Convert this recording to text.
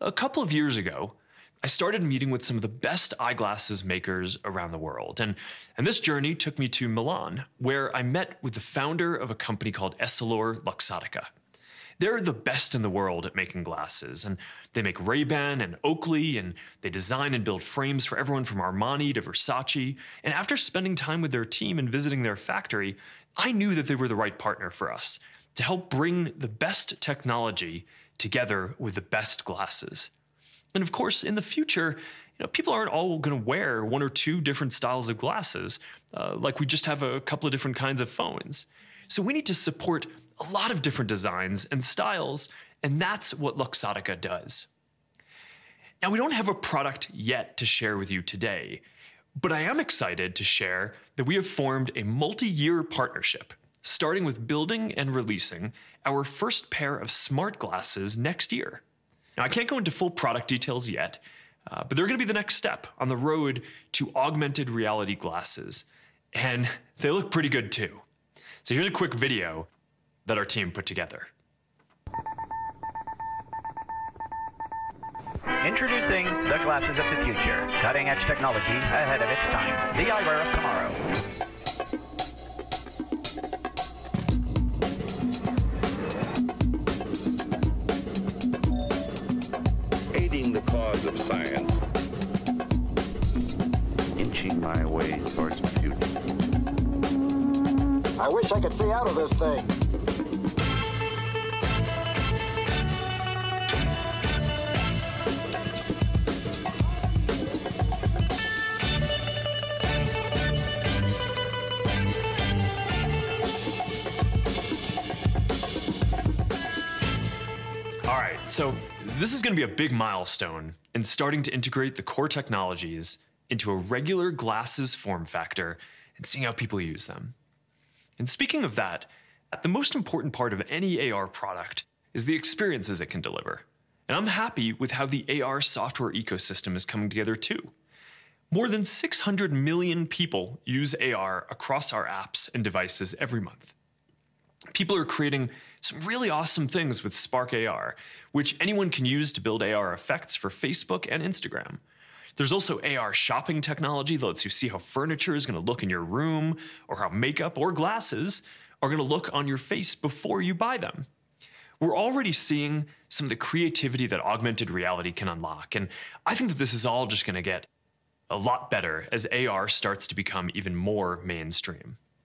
A couple of years ago, I started meeting with some of the best eyeglasses makers around the world. And, and this journey took me to Milan, where I met with the founder of a company called Essilor Luxottica. They're the best in the world at making glasses, and they make Ray-Ban and Oakley, and they design and build frames for everyone from Armani to Versace. And after spending time with their team and visiting their factory, I knew that they were the right partner for us to help bring the best technology together with the best glasses. And of course, in the future, you know, people aren't all going to wear one or two different styles of glasses, uh, like we just have a couple of different kinds of phones. So we need to support a lot of different designs and styles, and that's what Luxottica does. Now, we don't have a product yet to share with you today, but I am excited to share that we have formed a multi year partnership, starting with building and releasing our first pair of smart glasses next year. Now, I can't go into full product details yet, uh, but they're going to be the next step on the road to augmented reality glasses. And they look pretty good too. So here's a quick video that our team put together. Introducing the glasses of the future. Cutting edge technology ahead of its time. The eyewear of tomorrow. Cause of science. inching my way towards the future. I wish I could see out of this thing. All right, so this is going to be a big milestone in starting to integrate the core technologies into a regular glasses form factor and seeing how people use them. And speaking of that, at the most important part of any AR product is the experiences it can deliver. And I'm happy with how the AR software ecosystem is coming together too. More than 600 million people use AR across our apps and devices every month. People are creating some really awesome things with Spark AR, which anyone can use to build AR effects for Facebook and Instagram. There's also AR shopping technology that lets you see how furniture is going to look in your room, or how makeup or glasses are going to look on your face before you buy them. We're already seeing some of the creativity that augmented reality can unlock, and I think that this is all just going to get a lot better as AR starts to become even more mainstream.